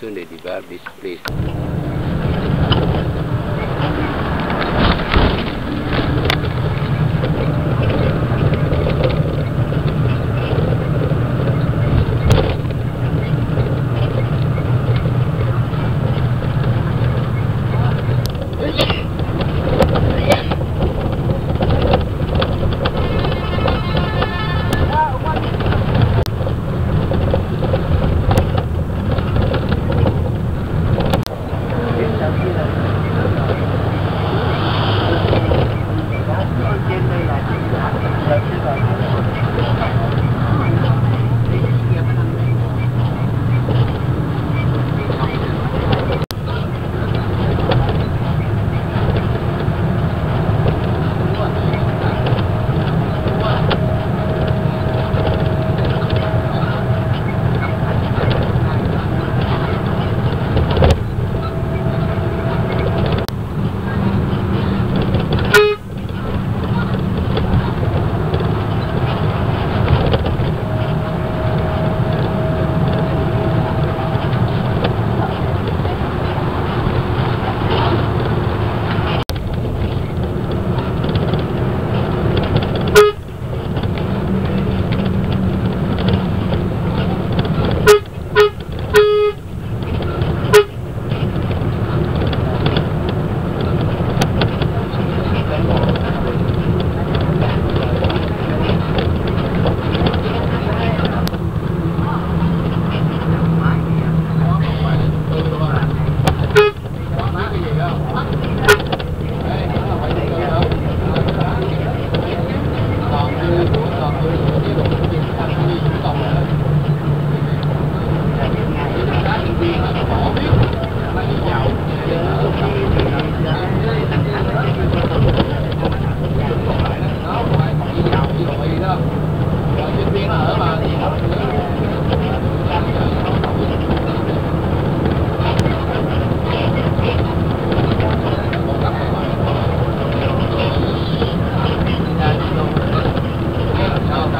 soon they develop this place.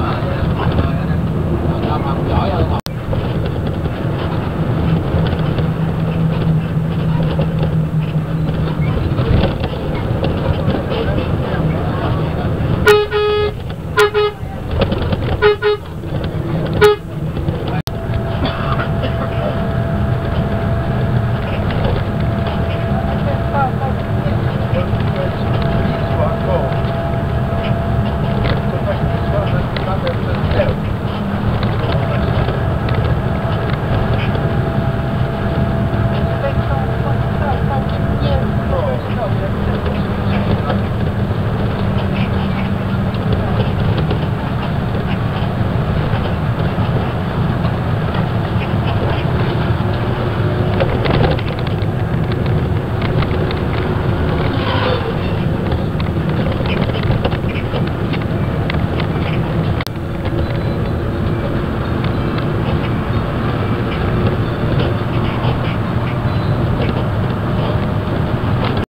Amen.